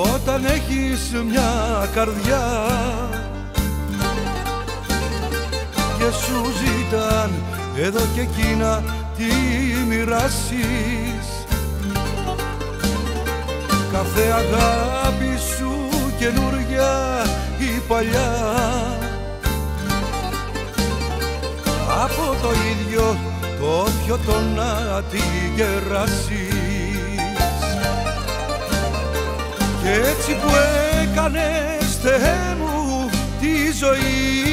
όταν έχεις μια καρδιά και σου ζητάν εδώ και εκείνα τι μοιράσεις. Κάθε αγάπη σου καινούρια ή παλιά από το ίδιο το πιωτό να τη γεράσεις έτσι που έκανες Θεέ μου τη ζωή.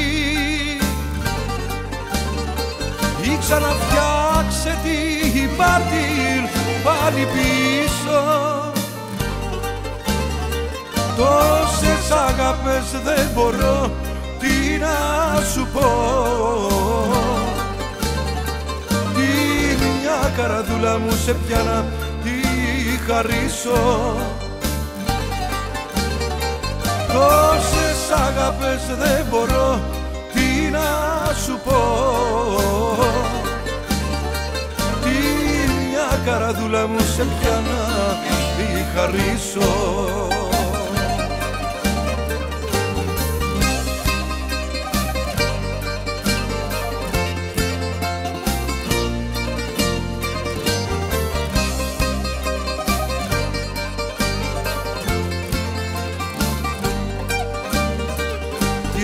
Ή ξαναφτιάξε τη πάρτιν πάλι πίσω. Τόσες αγάπες δεν μπορώ τι να σου πω. Τι μια καραδούλα μου σε πιάνα τι χαρίσω δεν μπορώ τι να σου πω. Τι μια καραδούλα μου σε πιάνα τι χαρίσω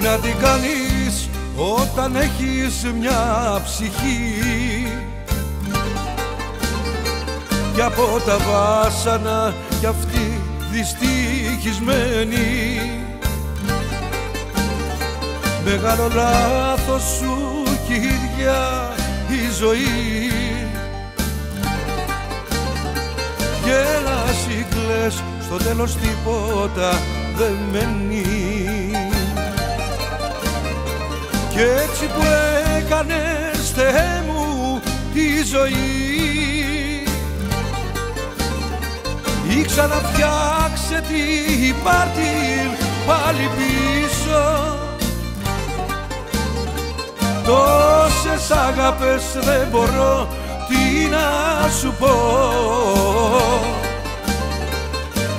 να την κάνεις όταν έχεις μια ψυχή. Κι από τα βάσανα κι αυτή δυστυχισμένη. Μεγάλο λάθος σου κι η ίδια η ζωή. Γέλας ή κλαις, στο τέλος τίποτα δεν μένει κι έτσι που έκανες Θεέ μου τη ζωή. Ή ξαναφτιάξε τη πάρτιν πάλι πίσω. Τόσες αγάπες δεν μπορώ τι να σου πω.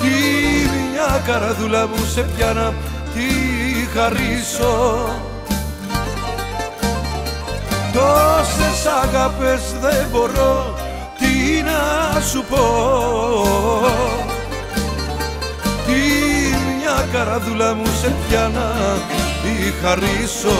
Τι μια καραδούλα μου σε πιάνα τι χαρίσω Τόσες αγάπες δεν μπορώ τι να σου πω. Τι μια καραδούλα μου σε πιάνα τι χαρίσω